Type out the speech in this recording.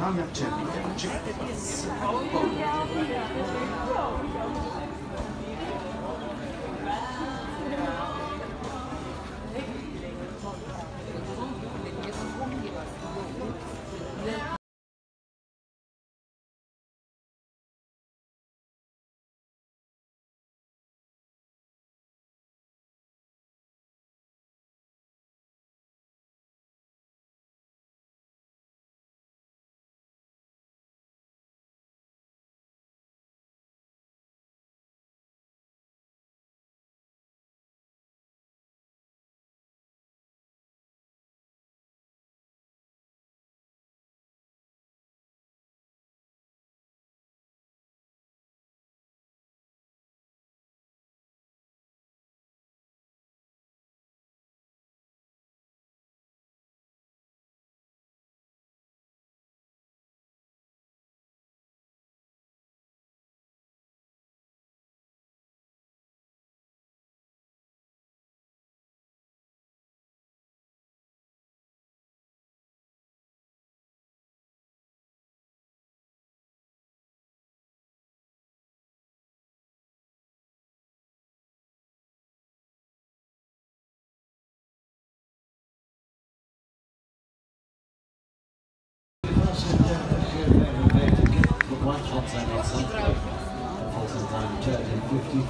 Tam yapacağım. Çık. Italia Championship. One shot,